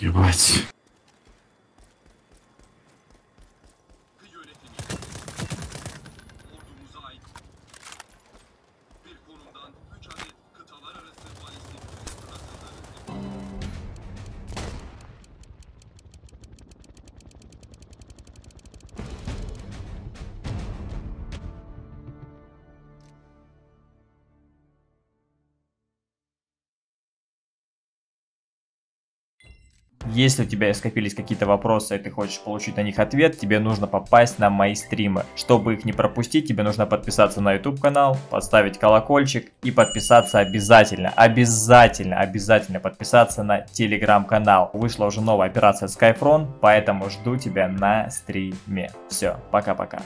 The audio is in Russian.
Ебать. Если у тебя скопились какие-то вопросы и ты хочешь получить на них ответ, тебе нужно попасть на мои стримы. Чтобы их не пропустить, тебе нужно подписаться на YouTube канал, поставить колокольчик и подписаться обязательно, обязательно, обязательно подписаться на Telegram канал. Вышла уже новая операция Skyfront, поэтому жду тебя на стриме. Все, пока-пока.